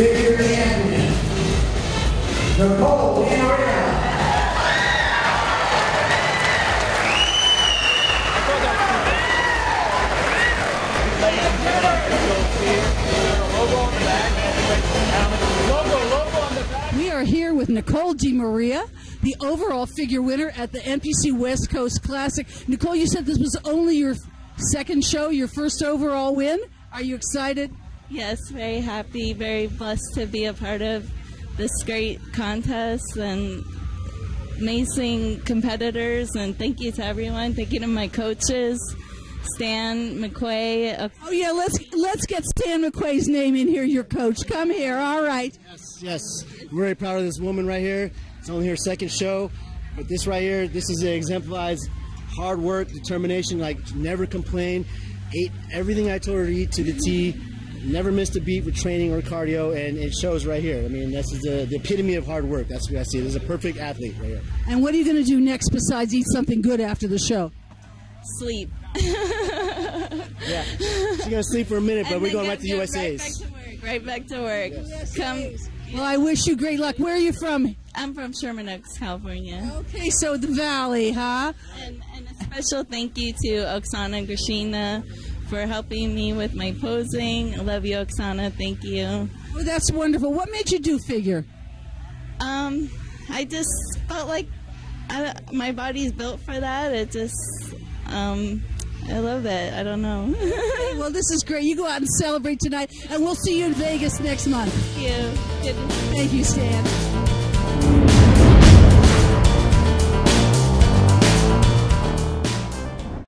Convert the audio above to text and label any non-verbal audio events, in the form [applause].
Nicole. We are here with Nicole De Maria, the overall figure winner at the NPC West Coast Classic. Nicole, you said this was only your second show, your first overall win. Are you excited? Yes, very happy, very blessed to be a part of this great contest and amazing competitors. And thank you to everyone. Thank you to my coaches, Stan McQuay. Oh yeah, let's let's get Stan McQuay's name in here. Your coach, come here. All right. Yes, yes. We're very proud of this woman right here. It's only her second show, but this right here, this is exemplifies hard work, determination, like never complain. Ate everything I told her to eat to the T. Never missed a beat with training or cardio, and it shows right here. I mean, this is the, the epitome of hard work. That's what I see. This is a perfect athlete right here. And what are you going to do next besides eat something good after the show? sleep. [laughs] Yeah, she's gonna sleep for a minute, but And we're going get- right to USA's. Right back to work. Right back to work. Come. Well, I wish you great luck. Where are you from? I'm from Sherman Oaks, California. Okay, so the Valley, huh? And, and a special thank you to Oksana Grishina for helping me with my posing. I love you, Oksana. Thank you. Well, that's wonderful. What made you do figure? Um, I just felt like I, my body's built for that. It just, um, I love it. I don't know. Well, this is great. You go out and celebrate tonight, and we'll see you in Vegas next month. Thank you. Thank you, Stan.